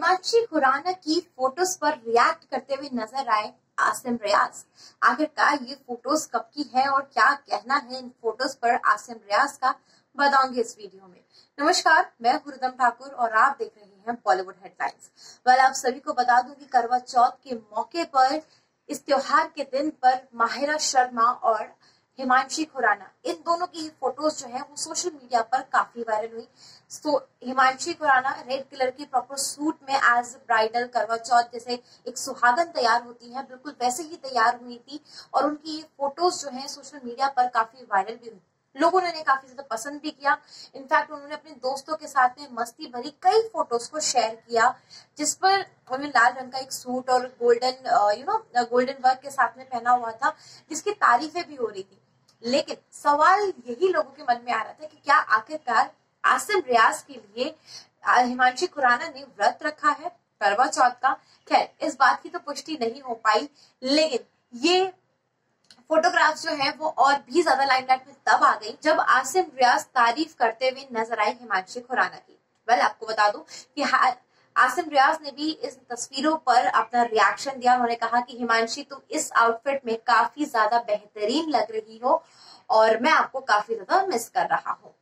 हिमांशी खुराना की फ़ोटोज़ पर रिएक्ट करते हुए नज़र आए आसिम रियाज। आखिरकार ये फ़ोटोज़ कब की है और क्या कहना है इन फ़ोटोज़ पर आसिम रियाज का बताऊँगी इस वीडियो में। नमस्कार, मैं हुरदम ठाकुर और आप देख रहे हैं बॉलीवुड हेडलाइंस। वेल, आप सभी को बता दूँ कि करवा चौथ के मौके पर इस त्योहार के दिन पर माहिरा शर्मा और हिमांशी खुराना। इन दोनों की फ़ोटोज़ जो है, वो सोशल मीडिया पर काफ़ी वायरल हुई। So Himanshi Khurana red colour की प्रॉपर सूट में एज ब्राइडल करवा चौथ जैसे एक सुहागन तैयार होती है, बिल्कुल वैसे ही तैयार हुई थी और उनकी ये फ़ोटोज़ जो है सोशल मीडिया पर काफ़ी वायरल भी हुई। लोगों ने काफ़ी ज़्यादा पसंद भी किया। इनफैक्ट उन्होंने अपने दोस्तों के साथ में मस्ती भरी कई फ़ोटोज़ को शेयर किया, जिस पर उन्होंने लाल रंग का एक सूट और golden you know golden work के साथ में पहना हुआ था, जिसकी तारीफें भी हो रही थी। लेकिन सवाल यही लोगों के मन में आ रहा था कि क्या आखिरकार आसिम रियाज के लिए हिमांशी खुराना ने व्रत रखा है, करवा चौथ का? खैर, इस बात की तो पुष्टि नहीं हो पाई, लेकिन ये फोटोग्राफ जो है वो और भी ज़्यादा लाइमलाइट में तब आ गई जब आसिम रियाज तारीफ़ करते हुए नज़र आई हिमांशी खुराना की। वेल, आपको बता दूँ कि आसिम रियाज ने भी इस तस्वीरों पर अपना रिएक्शन दिया। उन्होंने कहा कि, हिमांशी, तुम इस आउटफिट में काफ़ी ज़्यादा बेहतरीन लग रही हो और मैं आपको काफ़ी ज़्यादा मिस कर रहा हूँ।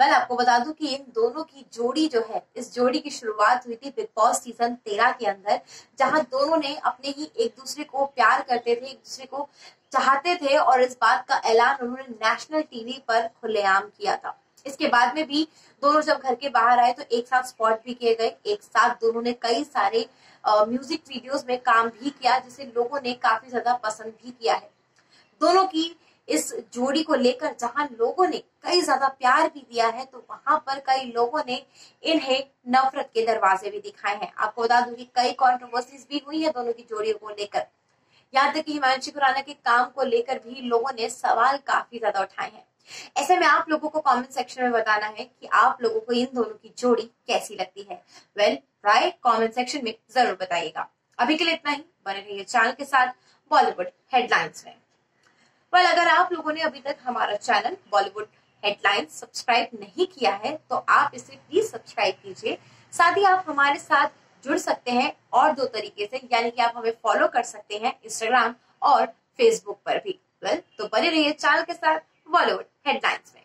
वेल आपको बता दूँ कि इन दोनों की जोड़ी जो है, इस जोड़ी की शुरुआत हुई थी बिग बॉस सीज़न तेरह के अंदर, जहाँ दोनों ने अपने ही एक दूसरे को प्यार करते थे, एक दूसरे को चाहते थे और इस बात का ऐलान उन्होंने नेशनल टीवी पर खुलेआम किया था। इसके बाद में भी दोनों जब घर के बाहर आए तो एक साथ स्पॉट भी किए गए। एक साथ दोनों ने कई सारे म्यूज़िक वीडियोस में काम भी किया जिसे लोगों ने काफ़ी ज़्यादा पसंद भी किया है। दोनों की इस जोड़ी को लेकर जहाँ लोगों ने कई ज़्यादा प्यार भी दिया है तो वहाँ पर कई लोगों ने इन्हें नफरत के दरवाजे भी दिखाए हैं। आपको बता दूँ कि कई कॉन्ट्रोवर्सीज भी हुई है दोनों की जोड़ी को लेकर। यहाँ तक कि हिमांशी खुराना के काम को लेकर भी लोगों ने सवाल काफ़ी ज़्यादा उठाए हैं। ऐसे में आप लोगों को कमेंट सेक्शन में बताना है कि आप लोगों को इन दोनों की जोड़ी कैसी लगती है। वेल राय कमेंट सेक्शन में ज़रूर बताइएगा। अभी के लिए इतना ही। बने रहिए चैनल के साथ बॉलीवुड हेडलाइंस में। वेल अगर आप लोगों ने अभी तक हमारा चैनल बॉलीवुड हेडलाइंस सब्सक्राइब नहीं किया है तो आप इसे प्लीज़ सब्सक्राइब कीजिए। साथ ही आप हमारे साथ जुड़ सकते हैं और दो तरीके से यानी कि आप हमें फॉलो कर सकते हैं इंस्टाग्राम और फेसबुक पर भी। वेल well, तो बने रहिए चैनल के साथ। बॉलीवुड हेडलाइंस में